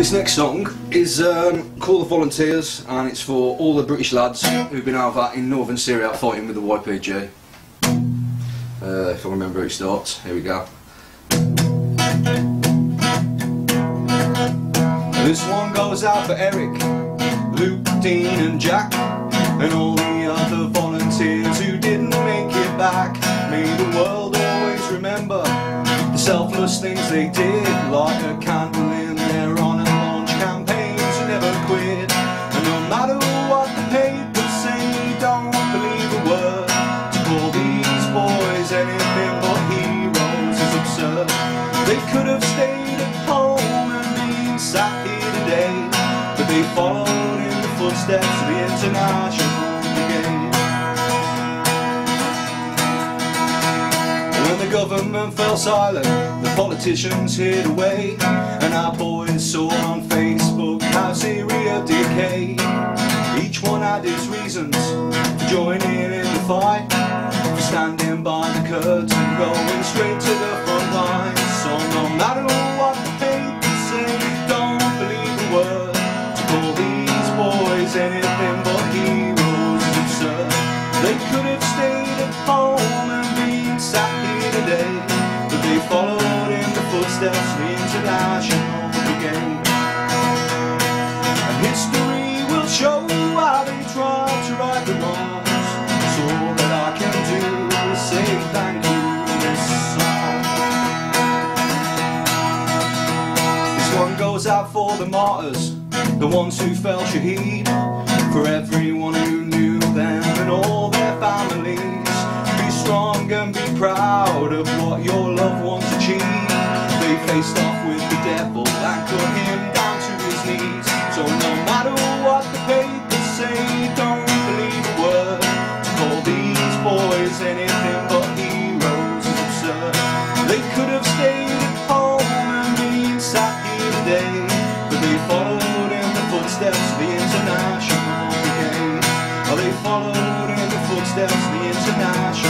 This next song is um, called The Volunteers and it's for all the British lads who've been over in northern Syria fighting with the YPG. Uh, if I remember it starts, here we go. This one goes out for Erik, Luke, Dean and Jack And all the other volunteers who didn't make it back May the world always remember the selfless things they did Like a candle in their honour They could have stayed at home and been sat here today But they followed in the footsteps of the international brigade When the government fell silent, the politicians hid away And our boys saw on Facebook how Syria decayed Each one had his reasons for joining in the fight For standing by the and going straight to the boys anything but heroes is absurd They could have stayed at home and been sat here today But they followed in the footsteps out for the martyrs, the ones who fell shaheed. For everyone who knew them and all their families Be strong and be proud of what your loved ones achieved. They faced off with the devil and cut him down to his knees. So no matter what the papers say, don't believe a word. To call these boys anything but heroes is absurd. They could have footsteps the international game. Are they followed in the footsteps the international